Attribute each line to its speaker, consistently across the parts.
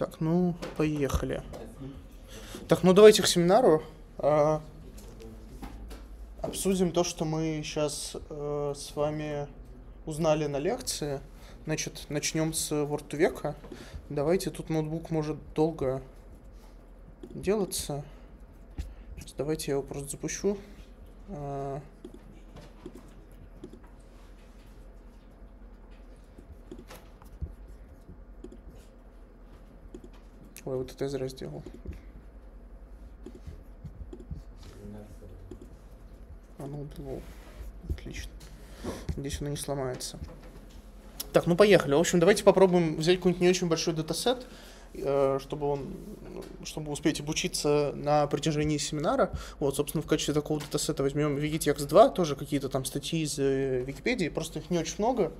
Speaker 1: Так, ну, поехали. Так, ну давайте к семинару. А, обсудим то, что мы сейчас э, с вами узнали на лекции. Значит, начнем с Word века. Давайте, тут ноутбук может долго делаться. Сейчас давайте я его просто запущу. Ой, это я зря сделал. Ну убило. Отлично. Надеюсь, оно не сломается. Так, ну поехали. В общем, давайте попробуем взять какой-нибудь не очень большой датасет, э, чтобы он, чтобы успеть обучиться на протяжении семинара. Вот, собственно, в качестве такого датасета возьмем Wikitext 2, тоже какие-то там статьи из э, Википедии, просто их не очень много.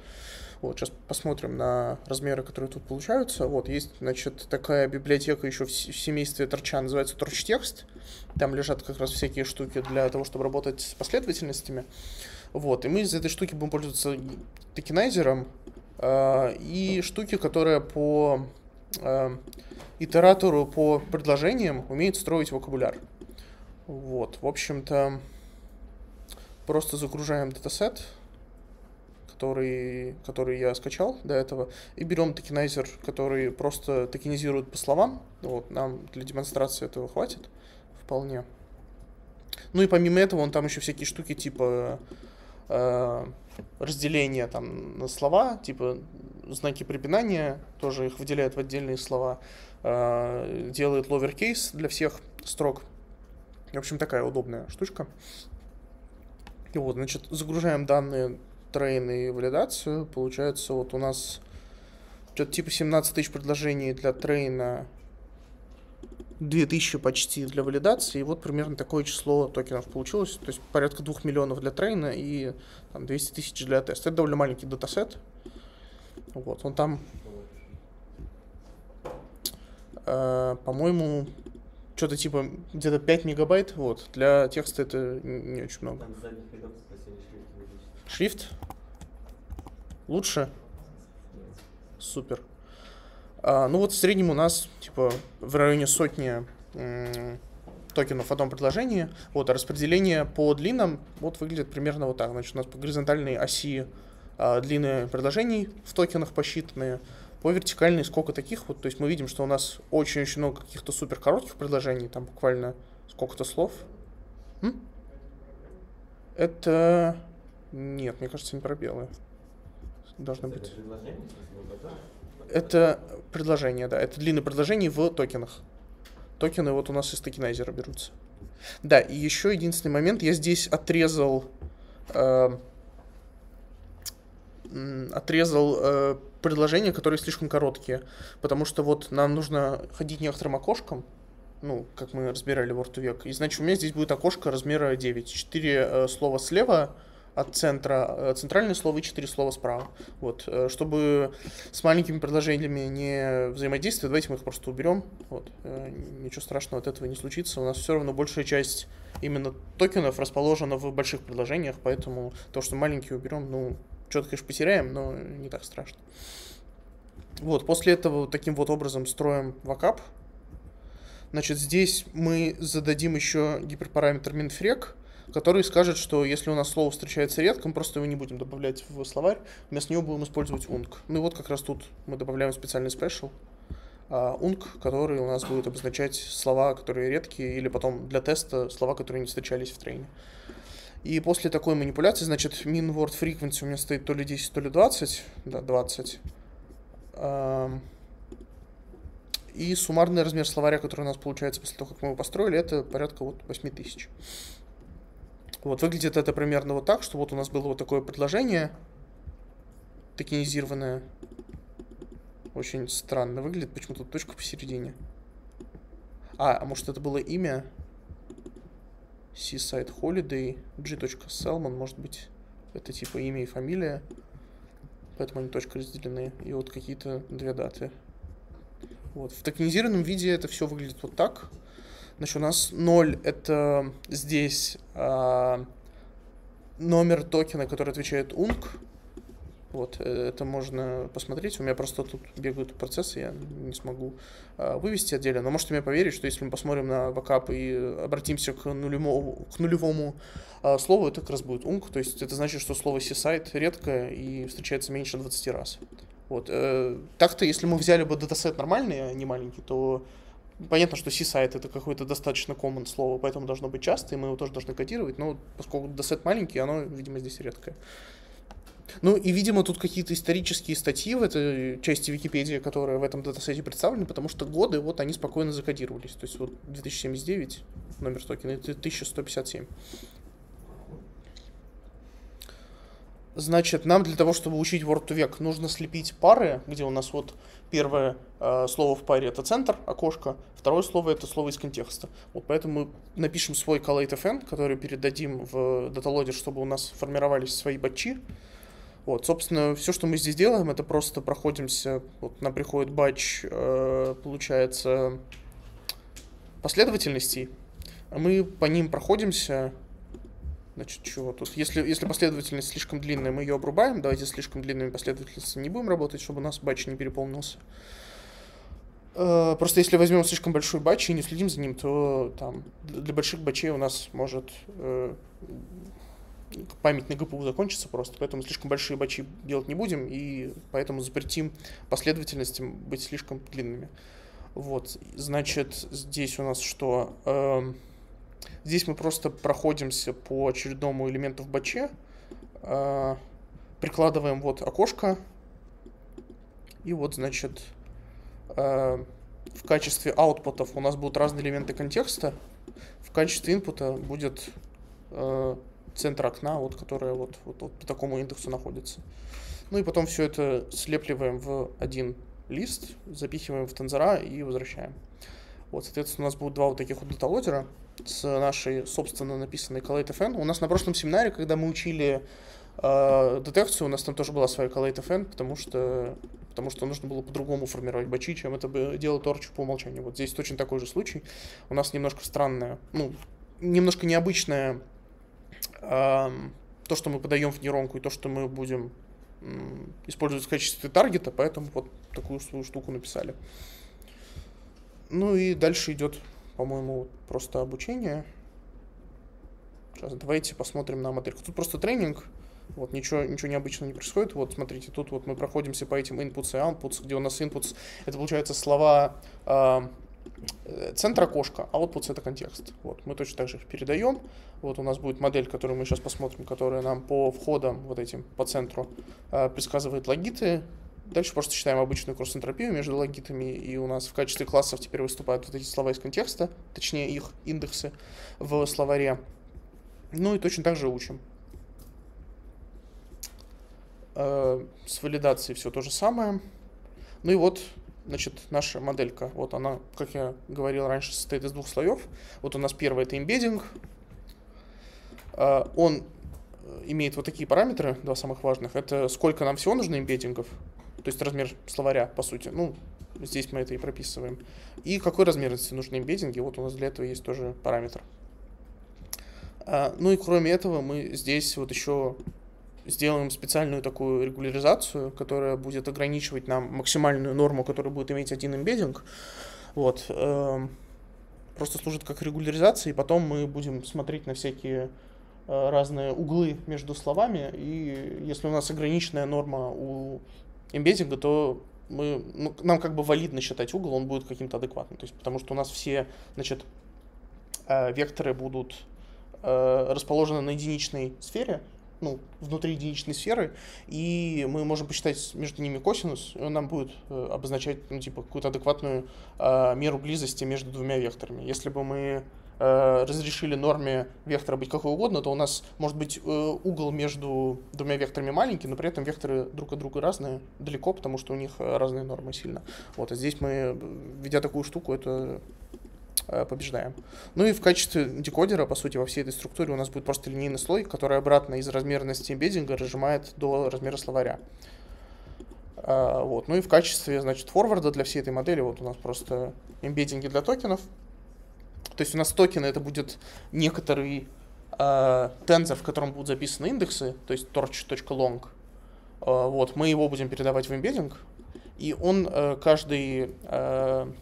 Speaker 1: Вот, сейчас посмотрим на размеры, которые тут получаются. Вот, есть, значит, такая библиотека еще в семействе торча, называется торчтекст. Там лежат как раз всякие штуки для того, чтобы работать с последовательностями. Вот, и мы из этой штуки будем пользоваться токенайзером э, и штуки, которые по э, итератору, по предложениям умеют строить вокабуляр. Вот, в общем-то, просто загружаем датасет который, который я скачал до этого, и берем tokenizer, который просто токенизирует по словам. Вот, нам для демонстрации этого хватит вполне. Ну и помимо этого он там еще всякие штуки типа э, разделения там на слова, типа знаки препинания, тоже их выделяет в отдельные слова, э, делает lowercase для всех строк. В общем, такая удобная штучка. И вот, значит, загружаем данные train и валидацию. Получается, вот у нас что-то типа 17 тысяч предложений для train а, 2000 почти для валидации, и вот примерно такое число токенов получилось, то есть порядка 2 миллионов для трейна и там, 200 тысяч для теста. Это довольно маленький датасет. Вот, он там, э, по-моему, что-то типа где-то 5 мегабайт, вот, для текста это не очень много. Шрифт? Лучше? Супер. А, ну вот в среднем у нас типа в районе сотни токенов в одном предложении. Вот, а распределение по длинам вот выглядит примерно вот так. Значит, у нас по горизонтальной оси а, длины предложений в токенах посчитаны, по вертикальной сколько таких вот. То есть мы видим, что у нас очень-очень много каких-то супер коротких предложений, там буквально сколько-то слов. М? Это нет, мне кажется, не пробелы. Должны это быть. Предложение, это предложение, да. Это длинные предложения в токенах. Токены вот у нас из токенайзера берутся. Да, и еще единственный момент. Я здесь отрезал... Э, отрезал э, предложения, которые слишком короткие. Потому что вот нам нужно ходить некоторым окошком, ну, как мы разбирали в век. И значит, у меня здесь будет окошко размера 9. Четыре э, слова слева, от центра, э, центральное слово и четыре слова справа. Вот, э, чтобы с маленькими предложениями не взаимодействовать, давайте мы их просто уберем. Вот, э, ничего страшного от этого не случится. У нас все равно большая часть именно токенов расположена в больших предложениях, поэтому то, что маленькие уберем, ну, что-то, конечно, потеряем, но не так страшно. Вот, после этого таким вот образом строим вакап. Значит, здесь мы зададим еще гиперпараметр minfrec, который скажет, что если у нас слово встречается редко, мы просто его не будем добавлять в словарь, вместо него будем использовать унг. Ну и вот как раз тут мы добавляем специальный спешл, унг, который у нас будет обозначать слова, которые редкие, или потом для теста слова, которые не встречались в трейне. И после такой манипуляции, значит, min word frequency у меня стоит то ли 10, то ли 20, да, 20. И суммарный размер словаря, который у нас получается после того, как мы его построили, это порядка вот 8000. Вот, выглядит это примерно вот так, что вот у нас было вот такое предложение, токенизированное. Очень странно выглядит, почему тут точка посередине. А, а может это было имя? Seaside Holiday, g.salmon, может быть, это типа имя и фамилия. Поэтому они точка разделены. И вот какие-то две даты. Вот. В токенизированном виде это все выглядит вот так. Значит, у нас 0 это здесь а, номер токена, который отвечает UNC. Вот, э, это можно посмотреть. У меня просто тут бегают процессы, я не смогу а, вывести отдельно. Но можете мне поверить, что если мы посмотрим на vocab и обратимся к нулевому, к нулевому а, слову, это как раз будет unk. То есть это значит, что слово seaside редкое и встречается меньше 20 раз. Вот. Э, так-то, если мы взяли бы датасет нормальный, а не маленький, то понятно, что seaside это какое-то достаточно common слово, поэтому должно быть часто, и мы его тоже должны кодировать, но поскольку датасет маленький, оно, видимо, здесь редкое. Ну и, видимо, тут какие-то исторические статьи в этой части Википедии, которые в этом датасете представлены, потому что годы, вот они спокойно закодировались. То есть вот 2079 номер токена, это 1157. Значит, нам для того, чтобы учить Word to Vec, нужно слепить пары, где у нас вот первое э, слово в паре это центр, окошко, второе слово это слово из контекста. Вот поэтому мы напишем свой collate fn, который передадим в даталодер, чтобы у нас формировались свои батчи. Вот, собственно, все, что мы здесь делаем, это просто проходимся, вот нам приходит батч, э, получается, последовательностей, а мы по ним проходимся, Значит, чего тут? Если, если последовательность слишком длинная, мы ее обрубаем. Давайте слишком длинными последовательностями не будем работать, чтобы у нас батч не переполнился. Э, просто если возьмем слишком большой батч и не следим за ним, то там для больших батчей у нас может э, память на ГПУ закончится просто, поэтому слишком большие батчи делать не будем, и поэтому запретим последовательностям быть слишком длинными. Вот, значит, здесь у нас что? Здесь мы просто проходимся по очередному элементу в баче, э, прикладываем вот окошко, и вот, значит, э, в качестве аутпутов у нас будут разные элементы контекста, в качестве инпута будет э, центр окна, вот, которая вот, вот, вот по такому индексу находится. Ну и потом все это слепливаем в один лист, запихиваем в тензора и возвращаем. Вот, соответственно, у нас будут два вот таких вот даталодера с нашей собственно написанной Collate FN. У нас на прошлом семинаре, когда мы учили э, детекцию, у нас там тоже была своя Collate FN, потому что, потому что нужно было по-другому формировать бачи, чем это бы делал Торч по умолчанию. Вот здесь точно такой же случай. У нас немножко странное, ну, немножко необычное э, то, что мы подаем в нейронку, и то, что мы будем э, использовать в качестве таргета, поэтому вот такую свою штуку написали. Ну и дальше идет по-моему, просто обучение. Сейчас давайте посмотрим на модельку. Тут просто тренинг. Вот, ничего, ничего необычного не происходит. Вот, смотрите, тут вот мы проходимся по этим inputs и outputs, где у нас inputs, это получается слова э, центра окошка, а outputs это контекст. Вот, мы точно так же их передаем. Вот у нас будет модель, которую мы сейчас посмотрим, которая нам по входам вот этим, по центру, э, предсказывает логиты, Дальше просто считаем обычную кросс-энтропию между логитами, и у нас в качестве классов теперь выступают вот эти слова из контекста, точнее их индексы в словаре. Ну и точно так же учим. Э, с валидацией все то же самое. Ну и вот, значит, наша моделька. Вот она, как я говорил раньше, состоит из двух слоев. Вот у нас первый это embedding. Э, он имеет вот такие параметры, два самых важных. Это сколько нам всего нужно эмбеддингов, то есть размер словаря, по сути. Ну, здесь мы это и прописываем. И какой размерности нужны эмбеддинги, вот у нас для этого есть тоже параметр. А, ну и кроме этого мы здесь вот еще сделаем специальную такую регуляризацию, которая будет ограничивать нам максимальную норму, которая будет иметь один эмбеддинг. Вот. Э, просто служит как регуляризация, и потом мы будем смотреть на всякие э, разные углы между словами, и если у нас ограниченная норма у эмбеддинга, то мы, ну, нам как бы валидно считать угол, он будет каким-то адекватным. То есть, потому что у нас все, значит, э, векторы будут э, расположены на единичной сфере, ну, внутри единичной сферы, и мы можем посчитать между ними косинус, и он нам будет э, обозначать, ну, типа, какую-то адекватную меру близости между двумя векторами. Если бы мы разрешили норме вектора быть какой угодно, то у нас может быть э, угол между двумя векторами маленький, но при этом векторы друг от друга разные, далеко, потому что у них э, разные нормы сильно. Вот, а здесь мы, ведя такую штуку, это побеждаем. Ну и в качестве декодера, по сути, во всей этой структуре у нас будет просто линейный слой, который обратно из размерности эмбеддинга разжимает до размера словаря. Вот. Ну и в качестве, значит, форварда для всей этой модели вот у нас просто эмбеддинги для токенов, то есть у нас токены это будет некоторый э, тензор, в котором будут записаны индексы, то есть torch.long. А, вот, мы его будем передавать в эмбеддинг, и он э, каждый, э,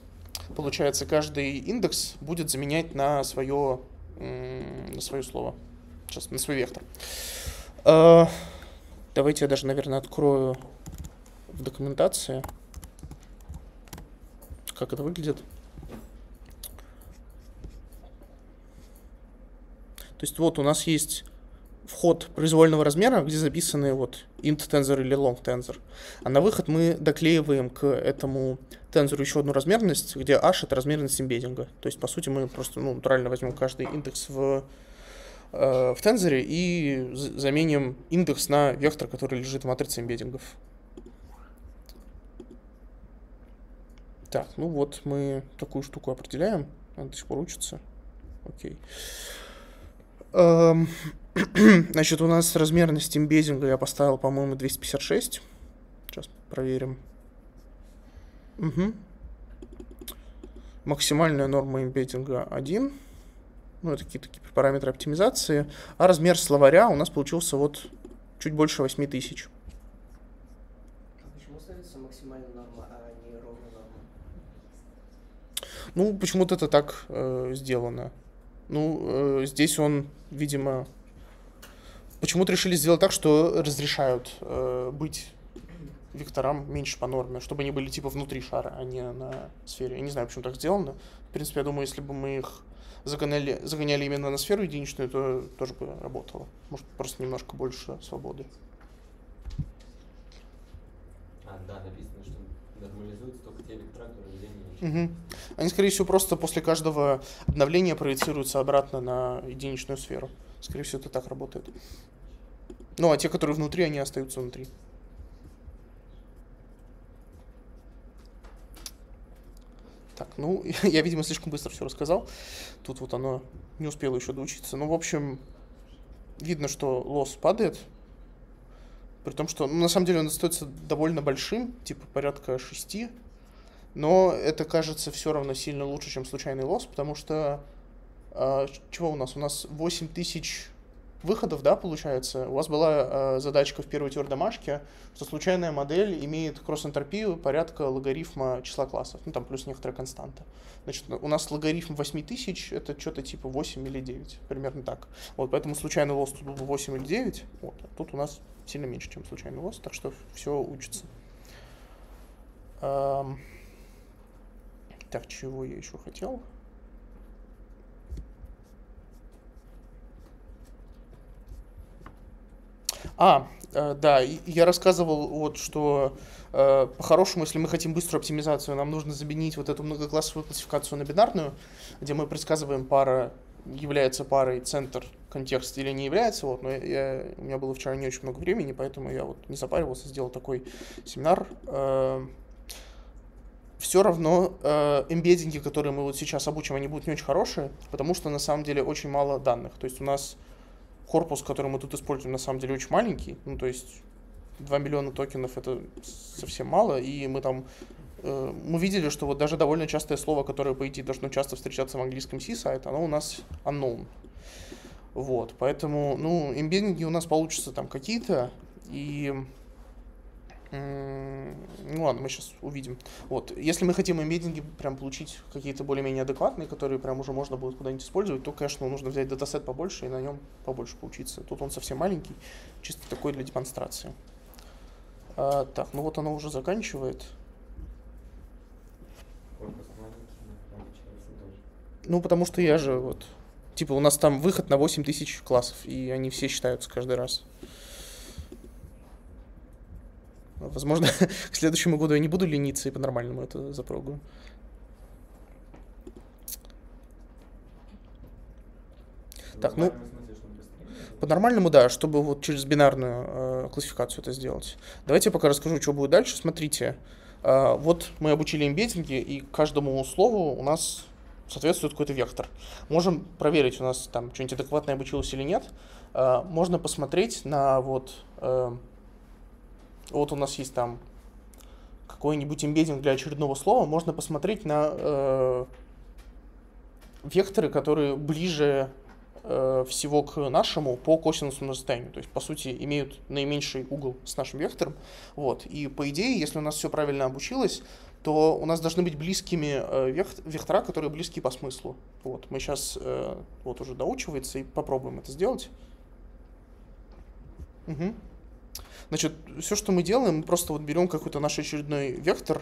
Speaker 1: получается, каждый индекс будет заменять на свое, на свое слово, сейчас, на свой вектор. А, давайте я даже, наверное, открою в документации, как это выглядит. То есть вот у нас есть вход произвольного размера, где записаны вот int tensor или long tensor. А на выход мы доклеиваем к этому тензору еще одну размерность, где h это размерность эмбеддинга. То есть, по сути, мы просто ну, натурально возьмем каждый индекс в, э, в тензоре и заменим индекс на вектор, который лежит в матрице эмбеддингов. Так, ну вот мы такую штуку определяем. Она до сих пор учится. Окей. Эм, Значит, у нас размерность эмбеддинга я поставил, по-моему, 256. Сейчас проверим. Угу. Максимальная норма эмбеддинга 1. Ну, это какие-то параметры оптимизации. А размер словаря у нас получился вот чуть больше 8000.
Speaker 2: А почему ставится максимальная норма, а не ровная норма?
Speaker 1: Ну, почему-то это так э, сделано. Ну, э, здесь он, видимо, почему-то решили сделать так, что разрешают э, быть векторам меньше по норме, чтобы они были типа внутри шара, а не на сфере. Я не знаю, почему так сделано. В принципе, я думаю, если бы мы их загоняли, загоняли именно на сферу единичную, то тоже бы работало. Может, просто немножко больше свободы.
Speaker 3: А, да, написано, что нормализуются только те вектора, которые единичные.
Speaker 1: Угу. Они, скорее всего, просто после каждого обновления проецируются обратно на единичную сферу. Скорее всего, это так работает. Ну, а те, которые внутри, они остаются внутри. Так, ну, я, видимо, слишком быстро все рассказал. Тут вот оно не успело еще доучиться. Ну, в общем, видно, что лосс падает. При том, что, ну, на самом деле, он остается довольно большим, типа порядка 6. Но это кажется все равно сильно лучше, чем случайный лосс, потому что... Э, чего у нас? У нас 8000 выходов, да, получается, у вас была э, задачка в первой теории домашки, что случайная модель имеет кросс-энтропию порядка логарифма числа классов, ну там плюс некоторая константа. Значит, у нас логарифм 8000 это что-то типа 8 или 9, примерно так. Вот, поэтому случайный лосс тут был 8 или 9, вот, а тут у нас сильно меньше, чем случайный лосс, так что все учится. Эм... Так, чего я еще хотел? А, э, да, я рассказывал, вот, что э, по-хорошему, если мы хотим быструю оптимизацию, нам нужно заменить вот эту многоклассовую классификацию на бинарную, где мы предсказываем пара является парой центр контекст или не является. Вот, но я, у меня было вчера не очень много времени, поэтому я вот не запаривался, сделал такой семинар. Э, все равно э, эмбеддинги, которые мы вот сейчас обучим, они будут не очень хорошие, потому что на самом деле очень мало данных. То есть у нас корпус, который мы тут используем, на самом деле очень маленький. Ну, то есть 2 миллиона токенов это совсем мало, и мы там э, мы видели, что вот даже довольно частое слово, которое, по идее, должно часто встречаться в английском C-сайт, оно у нас unknown. Вот, поэтому, ну, эмбеддинги у нас получатся там какие-то, и ну ладно, мы сейчас увидим. Вот, если мы хотим эмбеддинги прям получить какие-то более-менее адекватные, которые прям уже можно будет куда-нибудь использовать, то, конечно, нужно взять датасет побольше и на нем побольше поучиться. Тут он совсем маленький, чисто такой для демонстрации. А, так, ну вот оно уже заканчивает. Ну, потому что я же вот... Типа у нас там выход на 8000 классов, и они все считаются каждый раз. Возможно, к следующему году я не буду лениться и по-нормальному это запрогаю. Так, ну, по-нормальному, да, чтобы вот через бинарную э, классификацию это сделать. Давайте я пока расскажу, что будет дальше. Смотрите, э, вот мы обучили эмбеддинги, и каждому слову у нас соответствует какой-то вектор. Можем проверить, у нас там что-нибудь адекватное обучилось или нет. Э, можно посмотреть на вот э, вот у нас есть там какой-нибудь эмбеддинг для очередного слова, можно посмотреть на э, векторы, которые ближе э, всего к нашему по косинусному расстоянию. То есть, по сути, имеют наименьший угол с нашим вектором. Вот. И по идее, если у нас все правильно обучилось, то у нас должны быть близкими э, вект- вектора, которые близки по смыслу. Вот. Мы сейчас э, вот уже доучивается и попробуем это сделать. Мгм. Значит, все, что мы делаем, мы просто вот берем какой-то наш очередной вектор,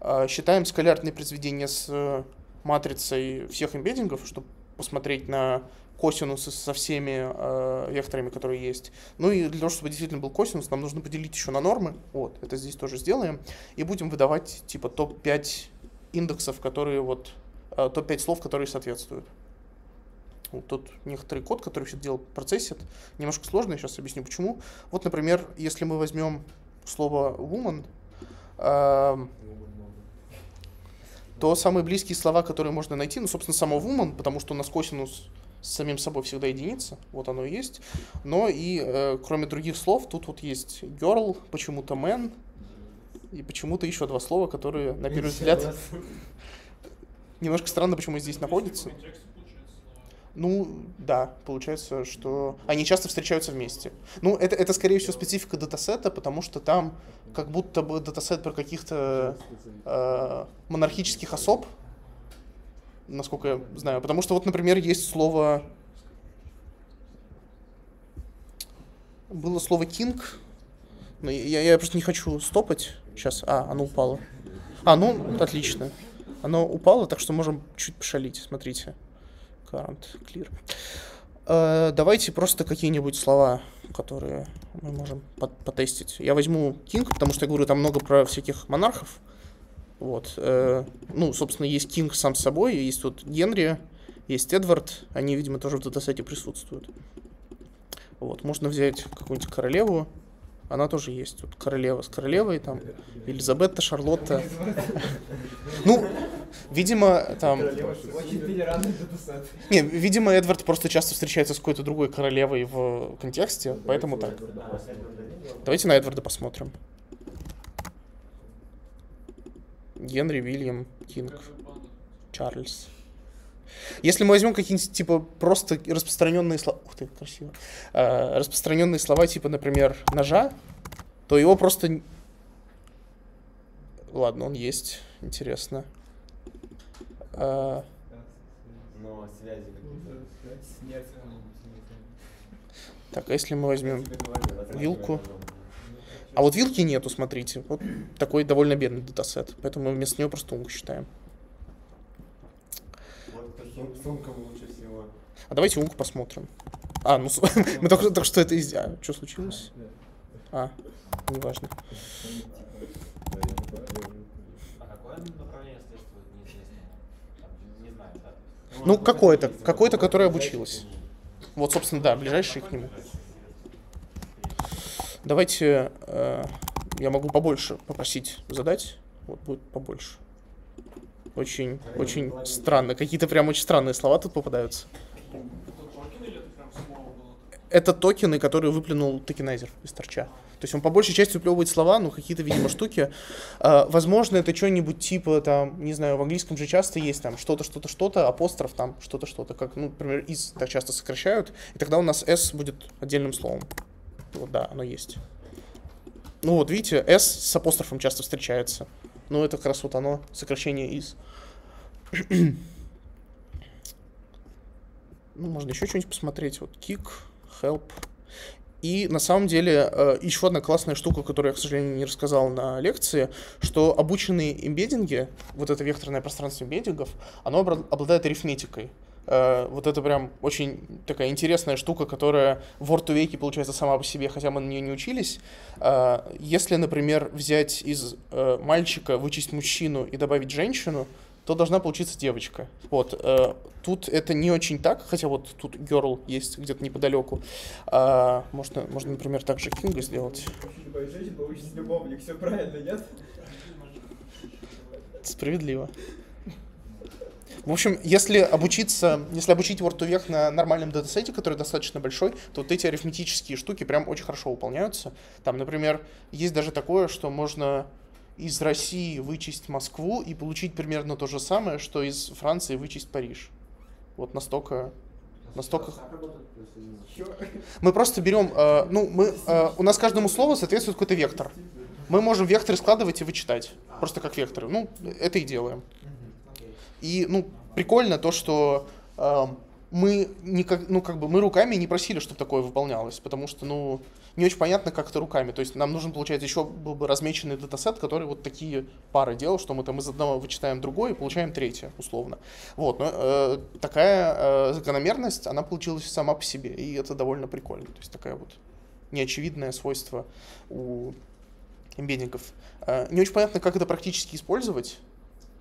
Speaker 1: э, считаем скалярные произведения с э, матрицей всех эмбеддингов, чтобы посмотреть на косинусы со всеми э, векторами, которые есть. Ну и для того, чтобы действительно был косинус, нам нужно поделить еще на нормы. Вот, это здесь тоже сделаем. И будем выдавать типа топ-5 индексов, которые вот, э, топ-5 слов, которые соответствуют. Тут некоторый код, который все делал процессит. Немножко сложный, сейчас объясню почему. Вот, например, если мы возьмем слово woman, эм, то самые близкие слова, которые можно найти, ну, собственно, само woman, потому что у нас косинус с самим собой всегда единица, вот оно и есть. Но и э, кроме других слов, тут вот есть girl, почему-то man, и почему-то еще два слова, которые, на первый взгляд, немножко странно, почему здесь находятся. Ну, да, получается, что они часто встречаются вместе. Ну, это, это скорее всего специфика датасета, потому что там как будто бы датасет про каких-то э, монархических особ, насколько я знаю. Потому что вот, например, есть слово... Было слово king, но я, я просто не хочу стопать сейчас. А, оно упало. А, ну, отлично. Оно упало, так что можем чуть пошалить, смотрите. Current clear. Э, давайте просто какие-нибудь слова, которые мы можем потестить. Я возьму king, потому что я говорю там много про всяких монархов. Вот. э, ну, собственно, есть Кинг сам с собой, есть тут Генри, есть Эдвард. Они, видимо, тоже в датасете присутствуют. Вот. Можно взять какую-нибудь королеву. Она тоже есть. Тут королева с королевой, там, Елизабетта, Шарлотта. Ну, видимо, там... Не, видимо, Эдвард просто часто встречается с какой-то другой королевой в контексте, поэтому так. Давайте на Эдварда посмотрим. Генри, Вильям, Кинг, Чарльз. Если мы возьмем какие-нибудь, типа, просто распространенные слова... Ух ты, красиво. А, распространенные слова, типа, например, ножа, то его просто... Ладно, он есть. Интересно. А,
Speaker 3: Но связи какие-то.
Speaker 1: так, а если мы возьмем вилку? А вот вилки нету, смотрите. Вот такой довольно бедный датасет. Поэтому мы вместо него просто умку считаем.
Speaker 3: Сум- сумкам лучше всего.
Speaker 1: А давайте умку посмотрим. А, ну мы только, только что это из... А, что случилось? А, неважно.
Speaker 4: А какое направление следствует, неизвестно. Там, не знаю, да?
Speaker 1: Ну, какое-то, какое-то, которое обучилось. Вот, собственно, да, ближайшие к нему. Давайте, э, я могу побольше попросить задать. Вот будет побольше. Очень, очень странно. Какие-то прям очень странные слова тут попадаются. Это токены, которые выплюнул токенайзер из торча. То есть он по большей части выплевывает слова, ну какие-то, видимо, штуки. А, возможно, это что-нибудь типа, там, не знаю, в английском же часто есть там что-то, что-то, что-то, апостроф там, что-то, что-то, как, ну, например, из так часто сокращают, и тогда у нас s будет отдельным словом. Вот, да, оно есть. Ну вот, видите, s с апострофом часто встречается. Ну, это как раз вот оно, сокращение из. Ну, можно еще что-нибудь посмотреть. Вот kick, help. И на самом деле э, еще одна классная штука, которую я, к сожалению, не рассказал на лекции, что обученные эмбеддинги, вот это векторное пространство эмбеддингов, оно обладает арифметикой. Э, Вот это прям очень такая интересная штука, которая в Word веке получается сама по себе, хотя мы на нее не учились. Э, Если, например, взять из э, мальчика, вычесть мужчину и добавить женщину, то должна получиться девочка. Вот. Тут это не очень так, хотя вот тут girl есть где-то неподалеку. А, можно, можно, например, также Кинга сделать.
Speaker 2: Женщин получится любовник, все правильно, нет?
Speaker 1: Справедливо. В общем, если обучиться, если обучить Word на нормальном датасете, который достаточно большой, то вот эти арифметические штуки прям очень хорошо выполняются. Там, например, есть даже такое, что можно из России вычесть Москву и получить примерно то же самое, что из Франции вычесть Париж. Вот настолько Настолько... Мы просто берем, э, ну, мы, э, у нас каждому слову соответствует какой-то вектор. Мы можем векторы складывать и вычитать, просто как векторы. Ну, это и делаем. И, ну, прикольно то, что э, мы никак, ну, как бы мы руками не просили, чтобы такое выполнялось, потому что, ну, не очень понятно, как это руками. То есть нам нужен, получается, еще был бы размеченный датасет, который вот такие пары делал, что мы там из одного вычитаем другое и получаем третье, условно. Вот, но э, такая э, закономерность, она получилась сама по себе, и это довольно прикольно. То есть такая вот неочевидное свойство у эмбеддингов. Э, не очень понятно, как это практически использовать,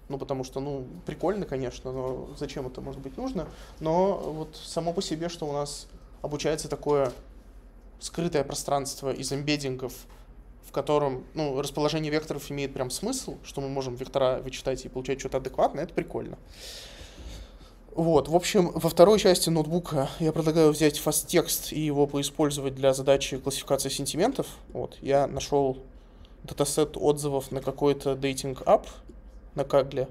Speaker 1: ну, потому что, ну, прикольно, конечно, но зачем это может быть нужно? Но вот само по себе, что у нас обучается такое скрытое пространство из эмбеддингов, в котором, ну, расположение векторов имеет прям смысл, что мы можем вектора вычитать и получать что-то адекватное, это прикольно. Вот, в общем, во второй части ноутбука я предлагаю взять fastText и его поиспользовать для задачи классификации сентиментов. Вот, я нашел датасет отзывов на какой-то dating
Speaker 3: app на Kaggle.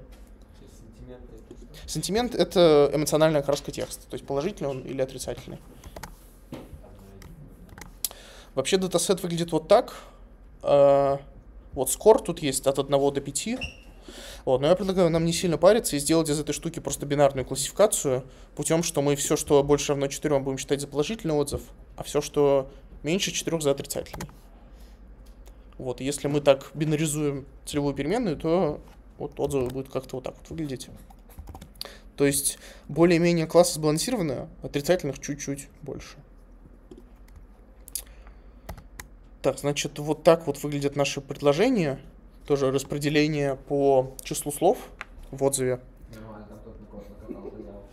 Speaker 1: Сентимент — это эмоциональная окраска текста, то есть положительный он или отрицательный. Вообще датасет выглядит вот так. Э, Вот score тут есть от 1 до 5. Вот, но я предлагаю нам не сильно париться и сделать из этой штуки просто бинарную классификацию путем, что мы все, что больше равно 4, будем считать за положительный отзыв, а все, что меньше 4 за отрицательный. Вот, если мы так бинаризуем целевую переменную, то вот отзывы будут как-то вот так вот выглядеть. То есть более-менее классы сбалансированы, отрицательных чуть-чуть больше. Так, значит, вот так вот выглядят наши предложения. Тоже распределение по числу слов в отзыве.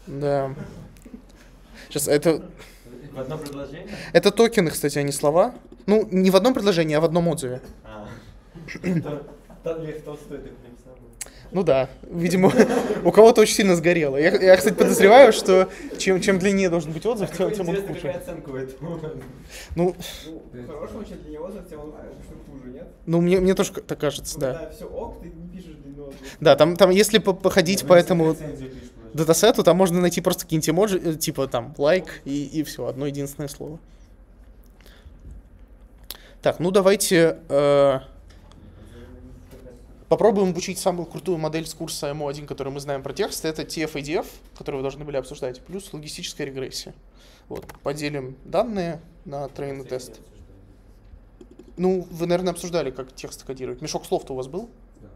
Speaker 1: Да. Сейчас, это,
Speaker 4: В одно предложение?
Speaker 1: это токены, кстати, а не слова. Ну, не в одном предложении, а в одном отзыве.
Speaker 4: А. То- Тот Лев Толстой так написал.
Speaker 1: Ну да, видимо, у кого-то очень сильно сгорело. Я, я, кстати, подозреваю, что чем, чем длиннее должен быть отзыв, тем, тем он хуже.
Speaker 4: оценка у этого?
Speaker 1: Ну,
Speaker 2: Ну, хорошего, чем для него, тем он обычно хуже, нет?
Speaker 1: ну мне, мне тоже так кажется,
Speaker 2: Ну,
Speaker 1: да.
Speaker 2: Когда все ок, ты не пишешь длину отзыва.
Speaker 1: Да, там, там если по- походить по этому датасету, там можно найти просто какие-нибудь эмоджи, э, типа там лайк и, и все, одно единственное слово. Так, ну давайте э, попробуем обучить самую крутую модель с курса МО1, который мы знаем про текст. Это TF-IDF, который вы должны были обсуждать, плюс логистическая регрессия. Вот, поделим данные на train test. Ну, вы, наверное, обсуждали, как текст кодировать. Мешок слов-то у вас был?
Speaker 3: Да,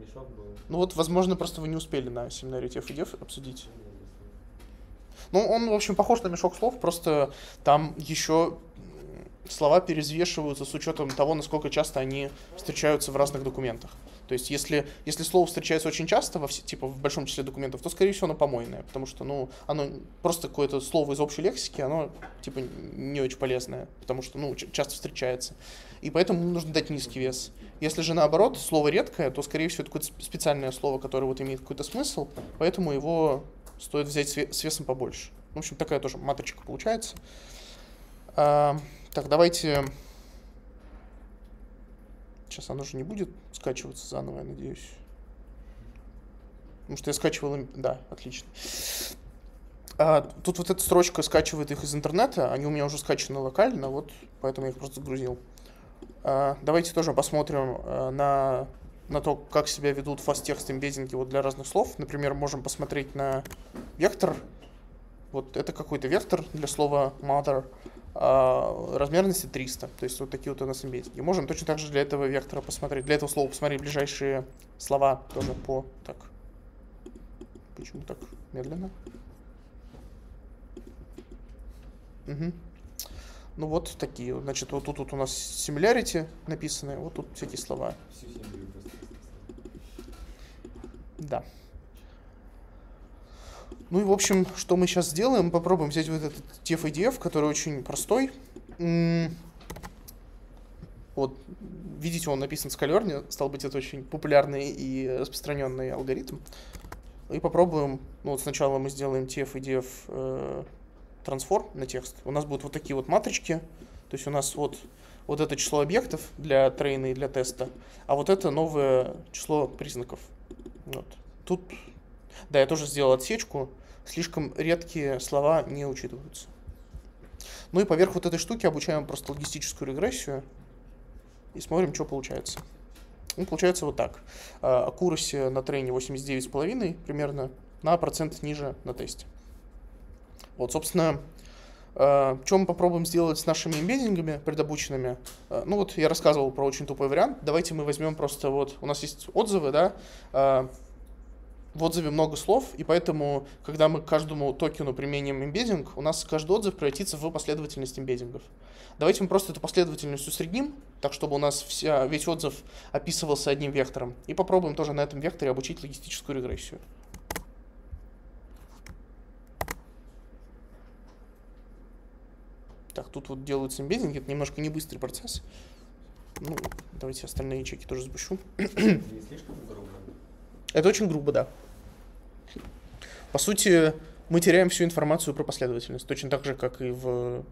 Speaker 3: мешок был.
Speaker 1: Ну вот, возможно, просто вы не успели на семинаре TF-IDF обсудить. Ну, он, в общем, похож на мешок слов, просто там еще слова перезвешиваются с учетом того, насколько часто они встречаются в разных документах. То есть, если, если слово встречается очень часто, во все, типа в большом числе документов, то, скорее всего, оно помойное, потому что, ну, оно просто какое-то слово из общей лексики, оно, типа, не очень полезное, потому что, ну, часто встречается. И поэтому нужно дать низкий вес. Если же наоборот, слово редкое, то, скорее всего, это какое-то сп- специальное слово, которое вот имеет какой-то смысл, поэтому его стоит взять с ве- с весом побольше. В общем, такая тоже матричка получается. Так, давайте... Сейчас оно же не будет скачиваться заново, я надеюсь. Потому что я скачивал... Да, отлично. А, тут вот эта строчка скачивает их из интернета, они у меня уже скачаны локально, вот поэтому я их просто загрузил. А, давайте тоже посмотрим а, на, на то, как себя ведут фаст-текст эмбеддинги вот для разных слов. Например, можем посмотреть на вектор. Вот это какой-то вектор для слова mother размерности 300. То есть вот такие вот у нас эмбеддинги. Можем точно так же для этого вектора посмотреть, для этого слова посмотреть ближайшие слова тоже по... Так. Почему так медленно? Мгм. Ну вот такие. Значит, вот тут вот у нас similarity написаны, вот тут всякие слова. Да. Ну и, в общем, что мы сейчас сделаем? Попробуем взять вот этот TF-IDF, который очень простой. Вот, видите, он написан с колерни, стал быть, это очень популярный и распространенный алгоритм. И попробуем, ну вот сначала мы сделаем TF-IDF э, трансформ на текст. У нас будут вот такие вот матрички. То есть у нас вот, вот это число объектов для трейна и для теста, а вот это новое число признаков. Вот. Тут, да, я тоже сделал отсечку. Слишком редкие слова не учитываются. Ну и поверх вот этой штуки обучаем просто логистическую регрессию и смотрим, что получается. Ну, получается вот так. Аккураси на трейне 89,5 примерно, на процент ниже на тесте. Вот, собственно, Uh, что мы попробуем сделать с нашими эмбеддингами предобученными? Uh, ну вот я рассказывал про очень тупой вариант. Давайте мы возьмем просто вот, у нас есть отзывы, да, uh, в отзыве много слов, и поэтому, когда мы к каждому токену применим эмбеддинг, у нас каждый отзыв превратится в последовательность эмбеддингов. Давайте мы просто эту последовательность усредним, так чтобы у нас вся, весь отзыв описывался одним вектором, и попробуем тоже на этом векторе обучить логистическую регрессию. Так, тут вот делаются эмбеддинги, это немножко не быстрый процесс. Ну, давайте остальные ячейки тоже запущу.
Speaker 3: Не слишком.
Speaker 1: Это очень грубо, да. По сути, мы теряем всю информацию про последовательность, точно так же, как и в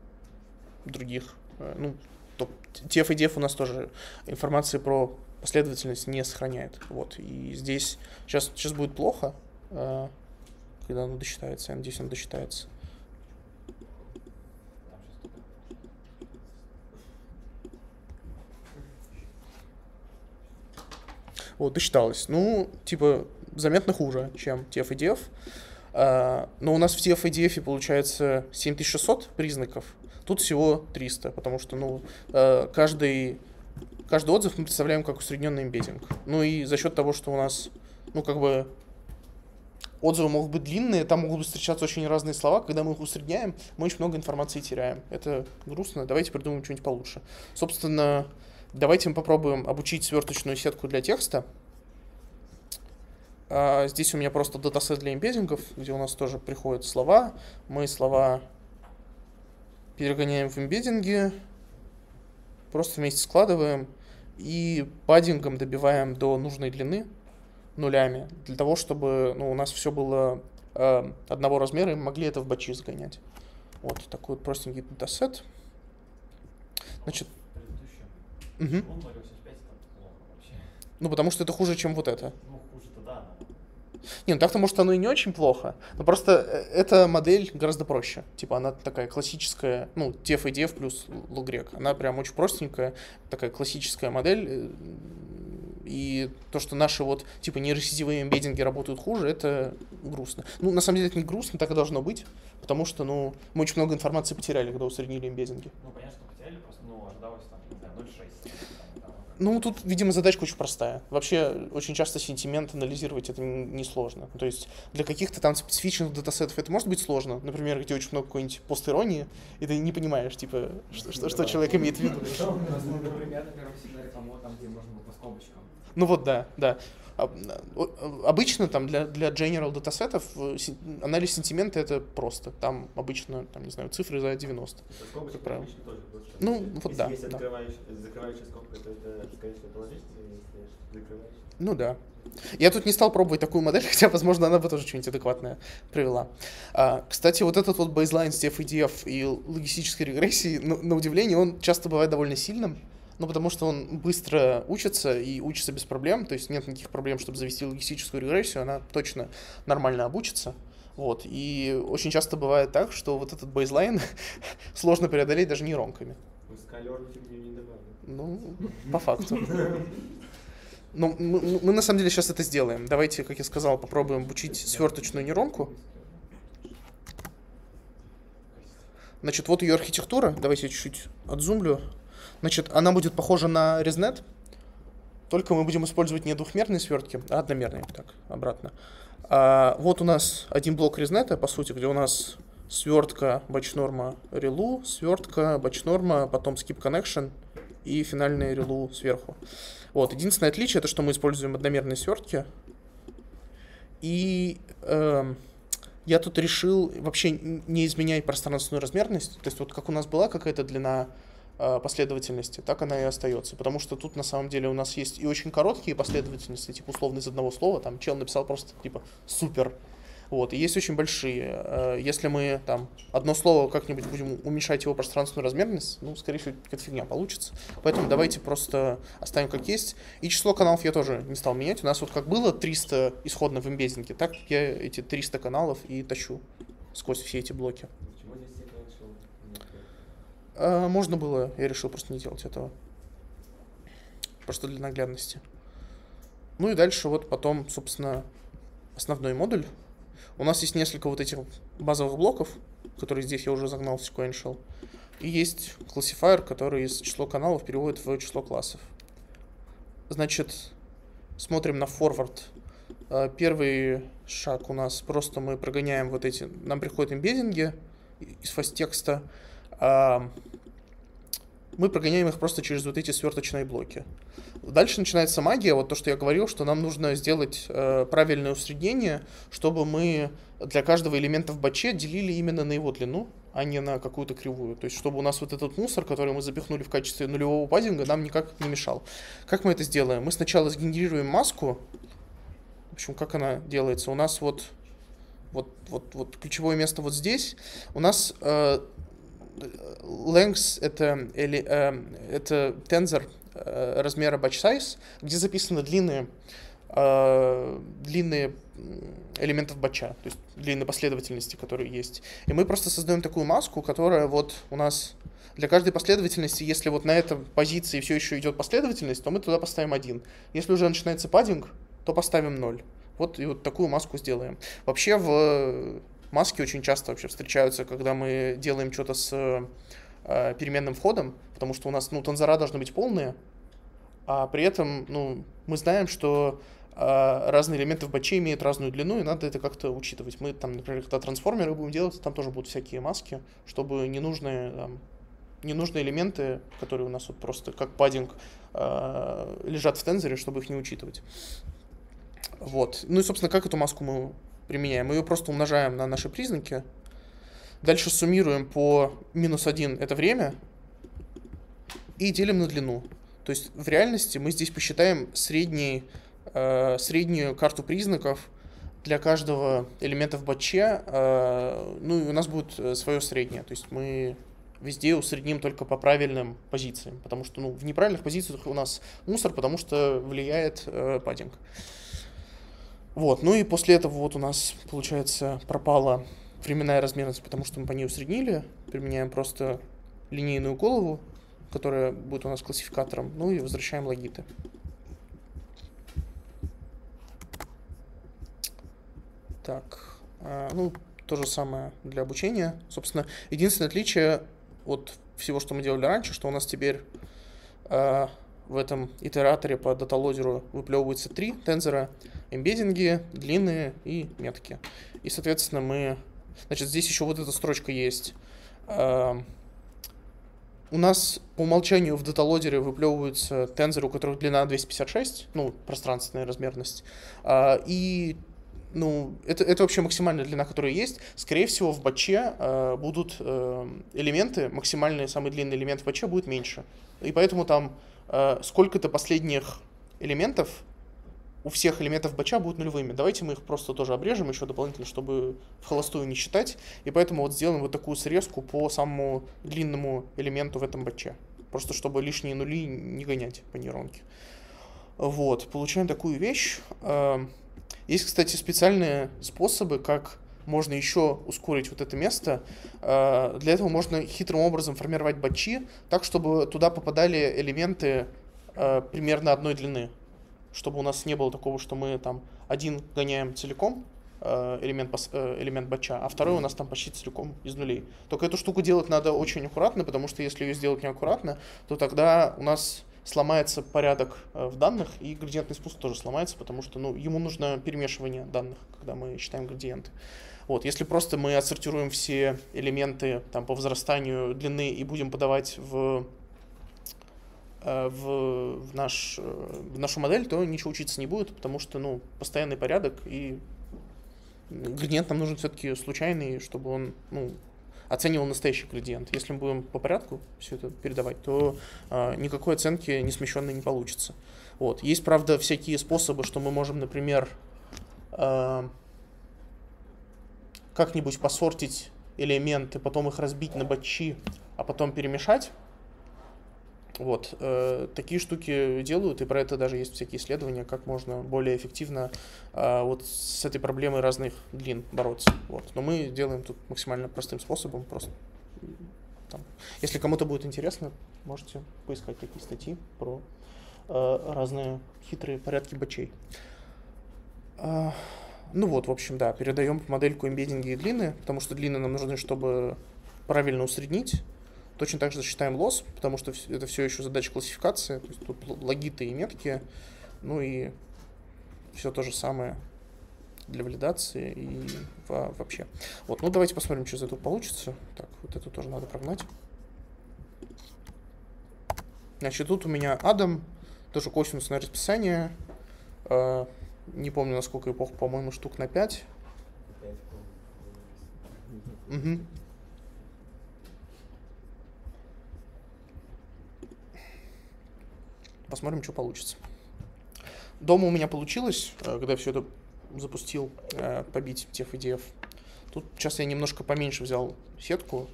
Speaker 1: других. э, Ну, TF и DF у нас тоже информации про последовательность не сохраняет. Вот. И здесь сейчас, сейчас будет плохо, э, когда оно досчитается. Я надеюсь, оно досчитается.
Speaker 4: Там сейчас только
Speaker 1: Вот, досчиталось. Ну, типа, заметно хуже, чем TF и DF. А, но у нас в TF и DF получается 7600 признаков. Тут всего 300, потому что, ну, а, каждый, каждый отзыв мы представляем как усредненный эмбеддинг. Ну и за счет того, что у нас, ну, как бы, отзывы могут быть длинные, там могут встречаться очень разные слова. Когда мы их усредняем, мы очень много информации теряем. Это грустно. Давайте придумаем что-нибудь получше. Собственно, давайте мы попробуем обучить сверточную сетку для текста. А, Здесь у меня просто датасет для эмбеддингов, где у нас тоже приходят слова. Мы слова перегоняем в эмбеддинги, просто вместе складываем и паддингом добиваем до нужной длины нулями, для того, чтобы ну, у нас все было э, одного размера, и мы могли это в бачи загонять. Вот такой вот простенький датасет. Значит,
Speaker 4: Почему 0.85 это плохо вообще?
Speaker 1: ну потому что это хуже, чем вот это.
Speaker 4: Ну, хуже-то да, но...
Speaker 1: Не, ну так-то, может, оно и не очень плохо, но просто э, эта модель гораздо проще. Типа она такая классическая, ну, def и def плюс loggreg. Она прям очень простенькая, такая классическая модель. э, И то, что наши вот, типа, нейросетевые эмбеддинги работают хуже, это грустно. Ну, на самом деле, это не грустно, так и должно быть, потому что, ну, мы очень много информации потеряли, когда усреднили эмбеддинги.
Speaker 4: Ну, понятно, что потеряли, просто, ну, ожидалось там, не знаю, 0.6. там, там,
Speaker 1: Ну, тут, видимо, задачка очень простая. Вообще, очень часто сентимент анализировать это несложно. То есть для каких-то там специфичных датасетов это может быть сложно. Например, где очень много какой-нибудь постиронии, и ты не понимаешь, типа, что, что, что человек имеет в виду. Ну вот, да, да. Обычно там для, для general датасетов э, анализ сентимента это просто. Там обычно, там, не знаю, цифры за 90.
Speaker 3: Скобочки
Speaker 1: Как правило.
Speaker 3: тоже.
Speaker 1: Ну, вот
Speaker 3: Если
Speaker 1: да.
Speaker 3: есть
Speaker 1: да.
Speaker 3: закрывающая скобка, то это, положительное, если закрывающая.
Speaker 1: Ну да. Я тут не стал пробовать такую модель, хотя, возможно, она бы тоже что-нибудь адекватное привела. А, кстати, вот этот вот бейзлайн с DF и логистической регрессии, на, на удивление, он часто бывает довольно сильным, ну, потому что он быстро учится и учится без проблем, то есть нет никаких проблем, чтобы завести логистическую регрессию, она точно нормально обучится. Вот, и очень часто бывает так, что вот этот бейзлайн сложно преодолеть даже нейронками.
Speaker 3: Мы скалер фигню не добавили.
Speaker 1: Ну, по факту. Ну, мы, мы- мы на самом деле сейчас это сделаем. Давайте, как я сказал, попробуем обучить сверточную нейронку. Значит, вот ее архитектура. Давайте я чуть-чуть отзумлю. Значит, она будет похожа на ResNet, только мы будем использовать не двухмерные свертки, а одномерные. Так, обратно. А, вот у нас один блок ResNet, по сути, где у нас свертка, батчнорма, релу, свертка, батчнорма, потом skip connection и финальный релу сверху. Вот, единственное отличие, это что мы используем одномерные свертки. И эм, я тут решил вообще не изменять пространственную размерность. То есть вот как у нас была какая-то длина э, последовательности, так она и остается. Потому что тут на самом деле у нас есть и очень короткие последовательности, типа условно из одного слова. Там чел написал просто типа супер. Вот, и есть очень большие. Э, Если мы там одно слово как-нибудь будем уменьшать его пространственную размерность, ну, скорее всего, какая-то фигня получится. Поэтому давайте просто оставим как есть. И число каналов я тоже не стал менять. У нас вот как было 300 исходно в эмбеддинге, так я эти 300 каналов и тащу сквозь все эти блоки.
Speaker 3: Почему здесь sequential? Нет,
Speaker 1: А, Можно было, я решил просто не делать этого. Просто для наглядности. Ну и дальше вот потом, собственно, основной модуль. У нас есть несколько вот этих базовых блоков, которые здесь я уже загнал в sequential. И есть классифайер, который из число каналов переводит в число классов. Значит, смотрим на forward. А, Первый шаг у нас просто мы прогоняем вот эти, нам приходят имбеддинги из фастекста. Мы прогоняем их просто через вот эти сверточные блоки. Дальше начинается магия, вот то, что я говорил, что нам нужно сделать э, правильное усреднение, чтобы мы для каждого элемента в батче делили именно на его длину, а не на какую-то кривую. То есть, чтобы у нас вот этот мусор, который мы запихнули в качестве нулевого паддинга, нам никак не мешал. Как мы это сделаем? Мы сначала сгенерируем маску. В общем, как она делается? У нас вот, вот, вот, вот ключевое место вот здесь. У нас э, length это, или, э, это тензор э, размера batch size, где записаны длинные, э, длинные элементов батча, то есть длинные последовательности, которые есть. И мы просто создаем такую маску, которая вот у нас для каждой последовательности, если вот на этой позиции все еще идет последовательность, то мы туда поставим один. Если уже начинается паддинг, то поставим 0. Вот и вот такую маску сделаем. Вообще в маски очень часто вообще встречаются, когда мы делаем что-то с э, переменным входом, потому что у нас, ну, тензора должны быть полные, а при этом, ну, мы знаем, что э, разные элементы в батче имеют разную длину, и надо это как-то учитывать. Мы там, например, когда трансформеры будем делать, там тоже будут всякие маски, чтобы ненужные, там, ненужные элементы, которые у нас вот просто как паддинг э, лежат в тензоре, чтобы их не учитывать. Вот. Ну и, собственно, как эту маску мы применяем? Мы ее просто умножаем на наши признаки. Дальше суммируем по минус 1 это время и делим на длину. То есть в реальности мы здесь посчитаем средний, э, среднюю карту признаков для каждого элемента в батче. э, ну и у нас будет свое среднее. То есть мы везде усредним только по правильным позициям. Потому что ну, в неправильных позициях у нас мусор, потому что влияет э, паддинг. Вот, ну и после этого вот у нас, получается, пропала временная размерность, потому что мы по ней усреднили. Применяем просто линейную голову, которая будет у нас классификатором, ну и возвращаем логиты. Так, а, ну, то же самое для обучения. Собственно, единственное отличие от всего, что мы делали раньше, что у нас теперь а, в этом итераторе по даталодеру выплевываются три тензора, эмбеддинги, длинные и метки. И, соответственно, мы... Значит, здесь еще вот эта строчка есть. А, У нас по умолчанию в даталодере выплевываются тензоры, у которых длина 256, ну, пространственная размерность. А, И ну, это, это вообще максимальная длина, которая есть. Скорее всего, в батче э, будут э, элементы, максимальный самый длинный элемент в батче будет меньше. И поэтому там сколько-то последних элементов у всех элементов батча будут нулевыми. Давайте мы их просто тоже обрежем еще дополнительно, чтобы в холостую не считать. И поэтому вот сделаем вот такую срезку по самому длинному элементу в этом батче. Просто чтобы лишние нули не гонять по нейронке. Вот, получаем такую вещь. Э, Есть, кстати, специальные способы, как можно еще ускорить вот это место. Э, Для этого можно хитрым образом формировать батчи так, чтобы туда попадали элементы э, примерно одной длины. Чтобы у нас не было такого, что мы там один гоняем целиком, э, элемент, э, элемент батча, а второй у нас там почти целиком из нулей. Только эту штуку делать надо очень аккуратно, потому что если ее сделать неаккуратно, то тогда у нас сломается порядок э, в данных, и градиентный спуск тоже сломается, потому что ну, ему нужно перемешивание данных, когда мы считаем градиенты. Вот, если просто мы отсортируем все элементы там, по возрастанию длины и будем подавать в, э, в, в, наш, э, в нашу модель, то ничего учиться не будет, потому что ну, постоянный порядок и градиент нам нужен все-таки случайный, чтобы он ну, оценивал настоящий градиент. Если мы будем по порядку все это передавать, то э, никакой оценки не смещенной не получится. Вот. Есть, правда, всякие способы, что мы можем, например, э, как-нибудь посортить элементы, потом их разбить на батчи, а потом перемешать. Вот, э, такие штуки делают, и про это даже есть всякие исследования, как можно более эффективно э, вот с этой проблемой разных длин бороться. Вот. Но мы делаем тут максимально простым способом, просто там. Если кому-то будет интересно, можете поискать такие статьи про э, разные хитрые порядки бачей. А, ну вот, в общем, да, передаем модельку эмбеддинги и длины, потому что длины нам нужны, чтобы правильно усреднить. Точно так же засчитаем лосс, потому что это все еще задача классификации. То есть тут логиты и метки, ну и все то же самое для валидации и вообще. Вот, ну давайте посмотрим, что из этого получится. Так, вот это тоже надо прогнать. Значит, тут у меня Адам, тоже косинусное расписание. Не помню, на сколько эпох, по-моему, штук на 5. Угу. Посмотрим, что получится. Дома у меня получилось, э, когда я все это запустил, э, побить тех идеев. Тут сейчас я немножко поменьше взял сетку.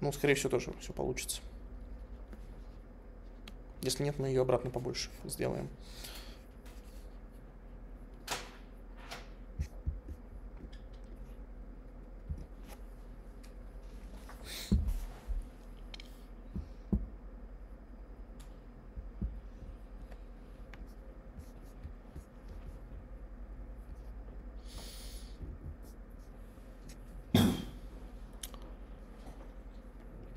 Speaker 1: Ну, скорее всего, тоже все получится. Если нет, мы ее обратно побольше сделаем.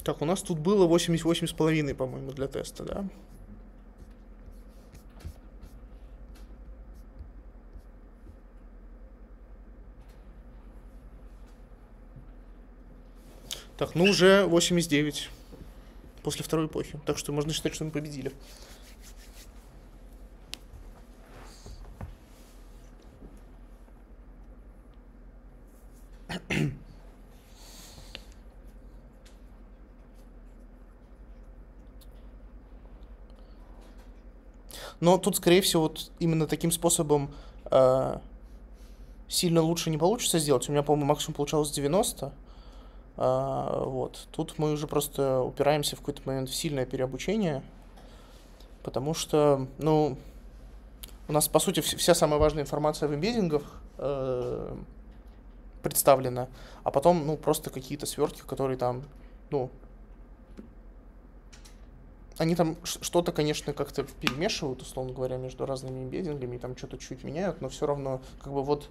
Speaker 1: Так, у нас тут было 88,5, по-моему, для теста, да? Так, ну уже 89 после второй эпохи. Так что можно считать, что мы победили. Но тут, скорее всего, вот именно таким способом э, сильно лучше не получится сделать. У меня, по-моему, максимум получалось 90. Э, вот. Тут мы уже просто упираемся в какой-то момент в сильное переобучение, потому что, ну, у нас, по сути, вся самая важная информация в эмбеддингах э, представлена, а потом, ну, просто какие-то свертки, которые там, ну, они там что-то, конечно, как-то перемешивают, условно говоря, между разными эмбеддингами, там что-то чуть меняют, но все равно, как бы вот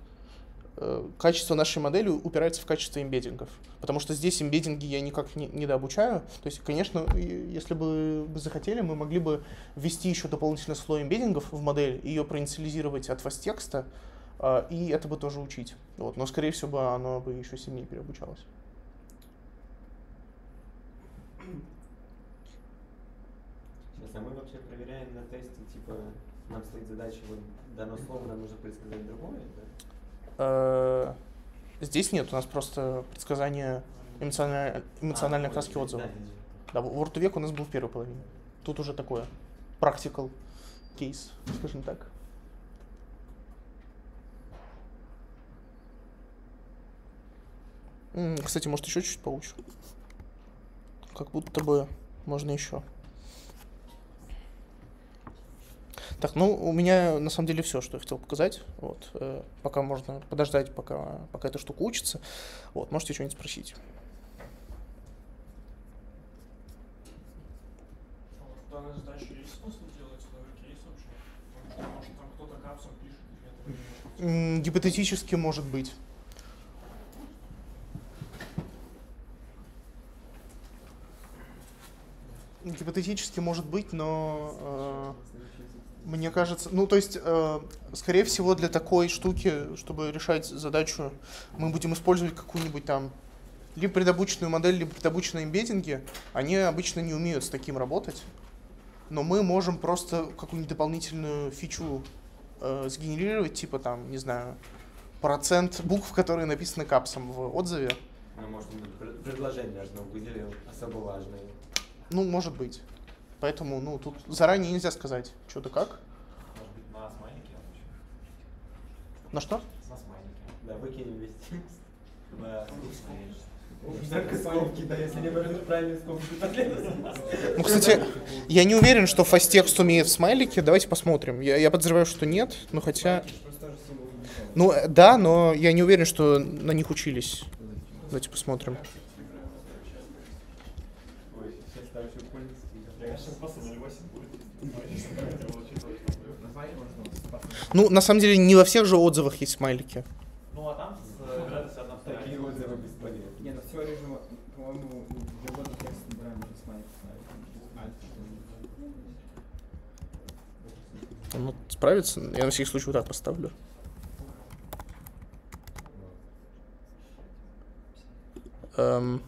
Speaker 1: э, качество нашей модели упирается в качество эмбеддингов. Потому что здесь эмбеддинги я никак не, не дообучаю. То есть, конечно, если бы мы захотели, мы могли бы ввести еще дополнительный слой эмбеддингов в модель, ее проинициализировать от фастекста, э, и это бы тоже учить. Вот. Но, скорее всего, оно бы еще сильнее переобучалось.
Speaker 3: А мы вообще проверяем на тесте, типа, нам стоит задача, вот дано слово, нам нужно предсказать другое, да?
Speaker 1: Э, здесь нет, у нас просто предсказание эмоциональной, эмоциональной а, краски отзыва. Да, в Word век у нас был в первой половине. Тут уже такое practical кейс, скажем так. Кстати, может еще чуть-чуть получше. Как будто бы можно еще. Так, ну, у меня на самом деле все, что я хотел показать. Вот, э, пока можно подождать, пока, пока эта штука учится. Вот, можете что-нибудь спросить. Гипотетически может быть. Гипотетически может быть, но э, мне кажется, ну то есть, э, скорее всего, для такой штуки, чтобы решать задачу, мы будем использовать какую-нибудь там либо предобученную модель, либо предобученные эмбеддинги. Они обычно не умеют с таким работать, но мы можем просто какую-нибудь дополнительную фичу э, сгенерировать, типа там, не знаю, процент букв, которые написаны капсом в отзыве.
Speaker 3: Ну, может, предложение должно выделил особо важное.
Speaker 1: Ну, может быть. Поэтому, ну, тут заранее нельзя сказать, что да как.
Speaker 4: Может быть, на смайлике
Speaker 1: На что?
Speaker 4: На смайлике.
Speaker 3: Да, выкинем весь текст. Да,
Speaker 1: Ну, кстати, я не уверен, что фастекст умеет в смайлике. Давайте посмотрим. Я, я подозреваю, что нет, но хотя... Ну, э, да, но я не уверен, что на них учились. Давайте посмотрим.
Speaker 3: Ой, сейчас там еще пользователь.
Speaker 1: Ну, на самом деле, не во всех же отзывах есть смайлики.
Speaker 4: Ну а там с э, градуса одна вторая.
Speaker 3: Такие отзывы бесполезны.
Speaker 5: Не, ну все режима, по-моему, для года текст набираем уже смайлик.
Speaker 1: Ну, справится. Я на всякий случай вот так поставлю. Эм,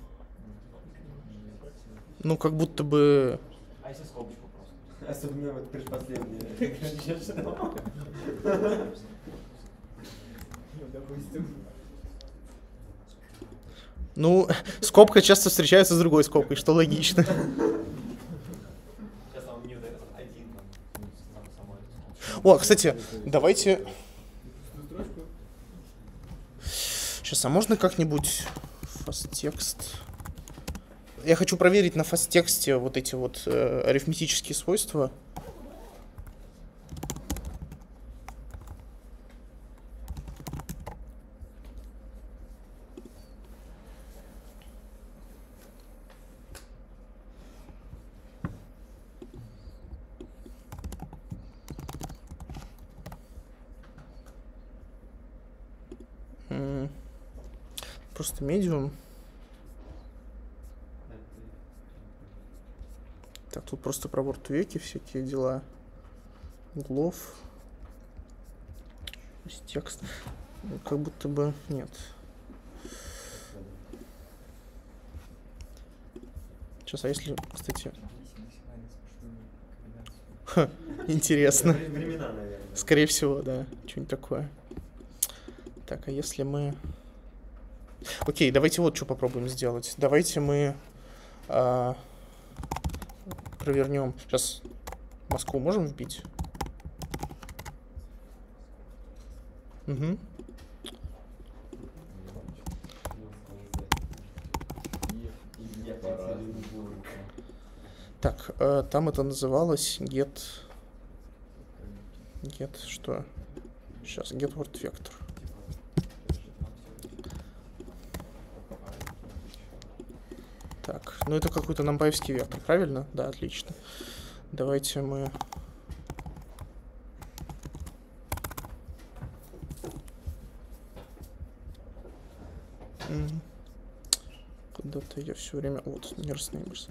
Speaker 1: ну, как будто бы...
Speaker 4: А если скобочку просто?
Speaker 3: Особенно вот предпоследние.
Speaker 5: Ну, допустим.
Speaker 1: Ну, скобка часто встречается с другой скобкой, что логично. О, кстати, давайте... Сейчас, а можно как-нибудь фастекст? Я хочу проверить на фасттексте вот эти вот э, арифметические свойства. Просто медиум. Так, тут просто про веки всякие дела. Углов. Текст. Ну, Как будто бы нет. Сейчас, а если, кстати, Ха, интересно. Скорее всего, да. Что-нибудь такое. Так, а если мы... Окей, давайте вот что попробуем сделать. Давайте мы а, провернем. Сейчас Москву можем вбить? Угу. Так, э, там это называлось get... Get что? Сейчас, get word vector. Так, ну это какой-то намбаевский вектор, правильно? Да, отлично. Давайте мы... Куда-то я все время... Вот, nearest neighbors.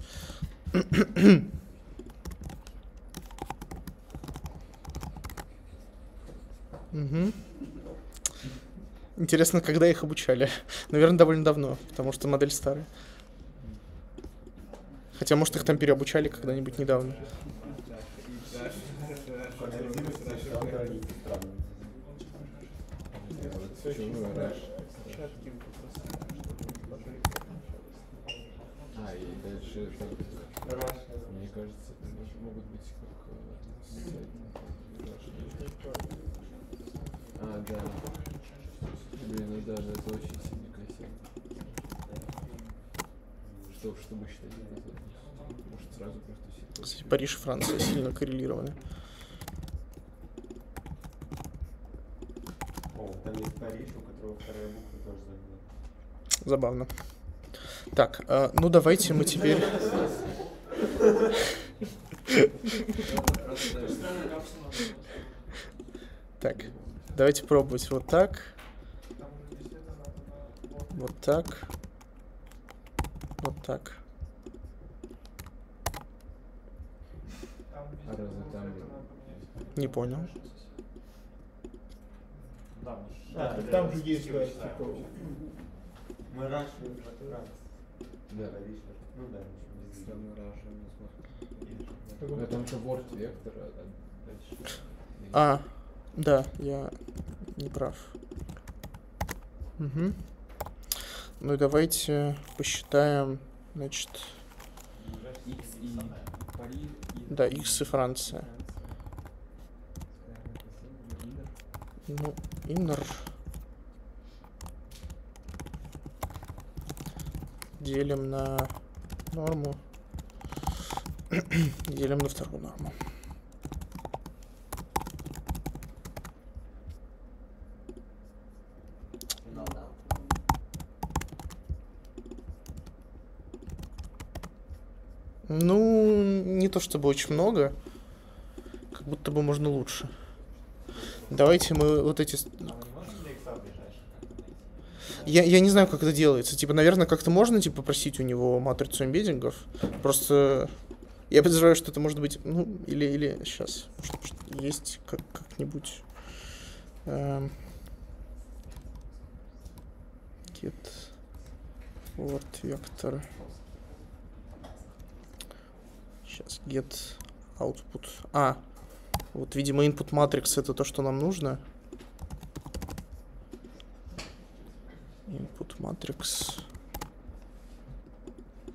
Speaker 1: Мгм. Интересно, когда их обучали? Наверное, довольно давно, потому что модель старая. Хотя, может, их там переобучали когда-нибудь недавно.
Speaker 6: А, даже да. Блин, ну да, ну это очень сильно красиво. Что, чтобы считать это название? Может сразу просто.
Speaker 1: Кстати, Париж и Франция сильно коррелированы.
Speaker 3: О, там есть Париж, у которого вторая буква тоже забыла.
Speaker 1: Забавно. Так, э, ну давайте мы теперь... Так, давайте пробовать вот так. Вот так. Вот так.
Speaker 6: А
Speaker 1: Не понял.
Speaker 5: Так
Speaker 3: да,
Speaker 5: там же есть, да, типа,
Speaker 3: Мы Франц.
Speaker 6: Да.
Speaker 3: Ну да.
Speaker 6: Ну, а там же word вектор, а а.
Speaker 1: А, да, я не прав. Мгм. Ну давайте посчитаем, значит, да, X и Франция. Ну, inner. делим на норму. делим на вторую норму.
Speaker 2: Ну да.
Speaker 1: Ну, не то чтобы очень много. Как будто бы можно лучше. Давайте мы вот эти... Я, я не знаю, как это делается. Типа, наверное, как-то можно, типа, попросить у него матрицу эмбеддингов. Просто я подозреваю, что это может быть, ну, или, или сейчас, есть как, как-нибудь эм, get word vector. Сейчас get output. А, вот, видимо, input matrix это то, что нам нужно. Input matrix.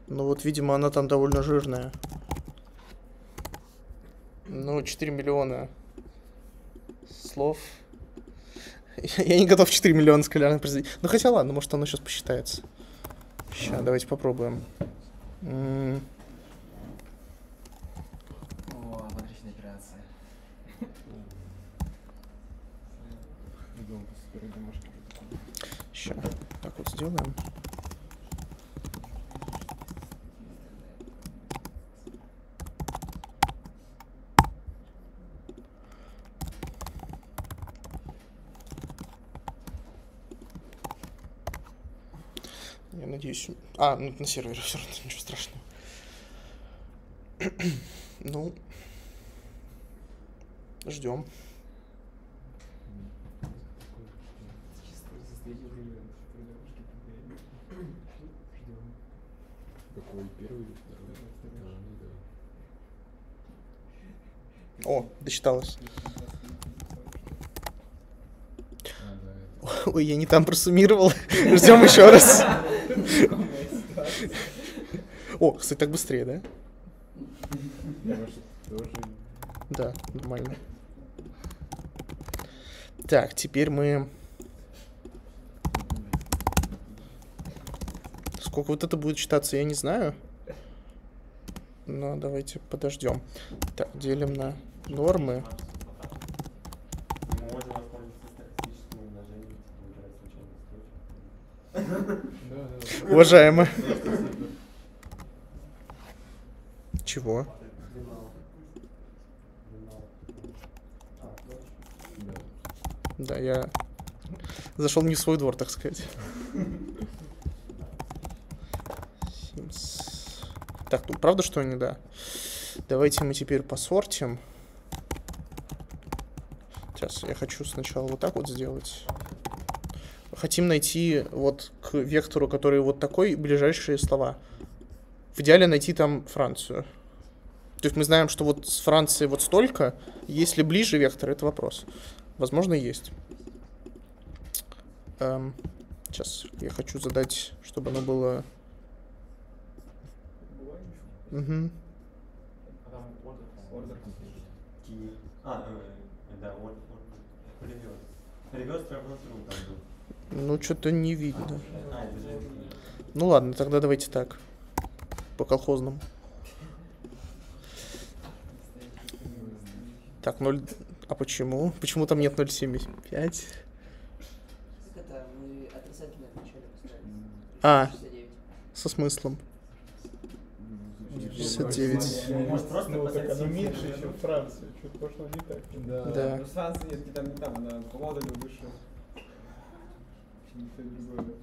Speaker 1: Ну вот, видимо, она там довольно жирная. Ну, 4 миллиона слов. Я не готов 4 миллиона скалярных производить. Ну хотя ладно, может оно сейчас посчитается. Сейчас, давайте попробуем.
Speaker 6: Домашки.
Speaker 1: Ща, так вот сделаем. Я надеюсь... А, ну, на сервере все равно, ничего страшного. ну, ждем.
Speaker 6: Какой первый или второй?
Speaker 1: О,
Speaker 6: это.
Speaker 1: Ой, я не там просуммировал. Ждем еще раз. О, кстати, так быстрее, да? Да, нормально. Так, теперь мы... Сколько вот это будет считаться, я не знаю. Но давайте подождем. Так, делим на нормы.
Speaker 3: Мы можем воспользоваться статистическим умножением, типа выбирать случайный случай.
Speaker 6: Да, да, да.
Speaker 1: Уважаемо. Чего?
Speaker 3: А, точно.
Speaker 6: Да.
Speaker 1: Да, я зашел не в свой двор, так сказать. Так, ну правда, что они, да? Давайте мы теперь посортим. Сейчас, я хочу сначала вот так вот сделать. Хотим найти вот к вектору, который вот такой, ближайшие слова. В идеале найти там Францию. То есть мы знаем, что вот с Францией вот столько. Если ближе вектор, это вопрос. Возможно, есть. сейчас я хочу задать, чтобы оно было...
Speaker 3: Был.
Speaker 1: Ну, что-то не видно. Ну ладно, тогда давайте так. По колхозному. Так, 0... А почему? Почему там нет 0,75?
Speaker 2: Как это, мы отрицательное вначале поставили.
Speaker 1: А,
Speaker 2: 69.
Speaker 1: со смыслом.
Speaker 6: Ну,
Speaker 1: 69.
Speaker 3: Может, просто
Speaker 6: Ну, так
Speaker 3: символ,
Speaker 6: меньше,
Speaker 3: да?
Speaker 6: чем Франция. Что-то пошло не так.
Speaker 5: Да.
Speaker 1: Да.
Speaker 5: Ну, Франция нет, там не там, она по модулю выше. Чем-то другое.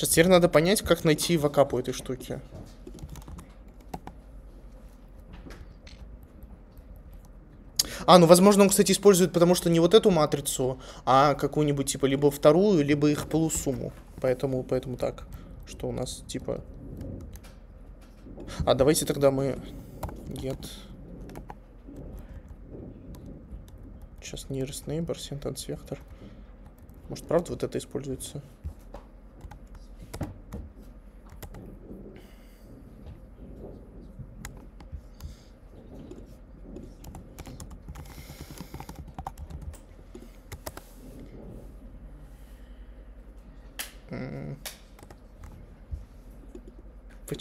Speaker 1: Сейчас теперь надо понять, как найти вакап у этой штуки. А, ну, возможно, он, кстати, использует, потому что не вот эту матрицу, а какую-нибудь, типа, либо вторую, либо их полусумму. Поэтому, поэтому так. Что у нас, типа... А, давайте тогда мы... Get... Сейчас nearest neighbor, sentence vector. Может, правда вот это используется?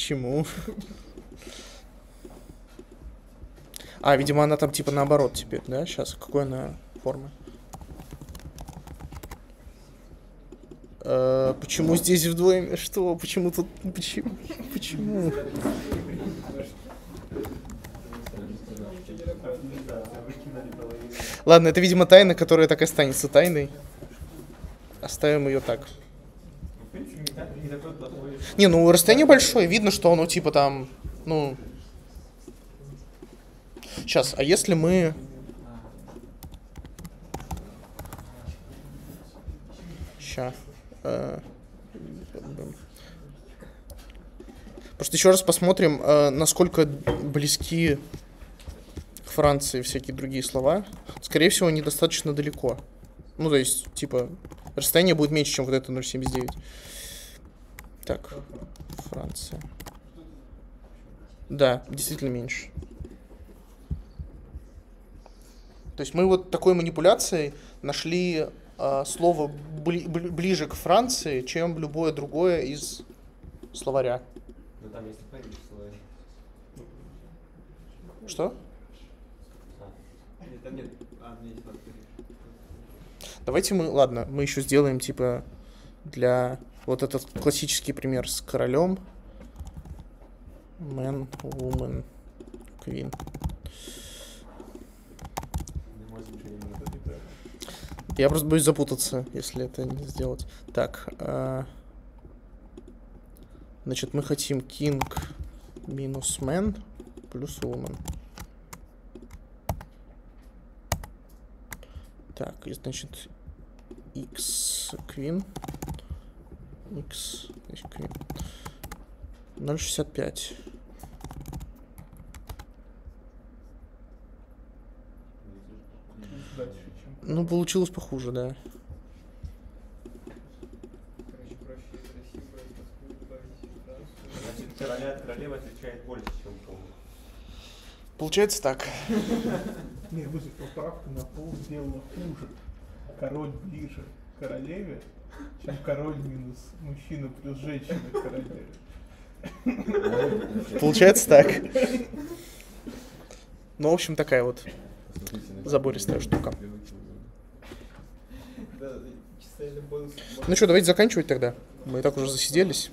Speaker 1: Почему? А, видимо, она там типа наоборот теперь, да? Сейчас, какой она формы? Э, почему здесь вдвоем? Что? Почему тут? Почему? Почему? Ладно, это, видимо, тайна, которая так и останется тайной. Оставим ее так.
Speaker 3: В принципе, не, так, не такой плохой.
Speaker 1: Не, ну расстояние большое, видно, что оно типа там, ну... Сейчас, а если мы... Ща. э, Просто еще раз посмотрим, э, насколько близки к Франции всякие другие слова. Скорее всего, они достаточно далеко. Ну, то есть, типа, расстояние будет меньше, чем вот это 0,79. Так, Франция. Да, действительно меньше. То есть мы вот такой манипуляцией нашли а, слово бли- бли- ближе к Франции, чем любое другое из словаря.
Speaker 3: Ну там есть такое слово.
Speaker 1: Что?
Speaker 3: Нет, там нет. А.
Speaker 1: Давайте мы, ладно, мы еще сделаем типа для вот этот классический пример с королем. Man, woman, queen. Я просто боюсь запутаться, если это не сделать. Так. а, Значит, мы хотим king минус man плюс woman. Так, и значит x queen. X значит, queen. 0,65.
Speaker 6: Дальше, чем
Speaker 1: Ну, получилось похуже, да.
Speaker 3: Короля, королева отвечает больше, чем пол.
Speaker 1: Получается так.
Speaker 6: Не, выше поправка на пол сделала хуже. Король ближе к королеве, чем король минус мужчина плюс женщина к королеве.
Speaker 1: Получается так. Ну, в общем, такая вот забористая штука. Ну что, давайте заканчивать тогда. Мы и так уже засиделись.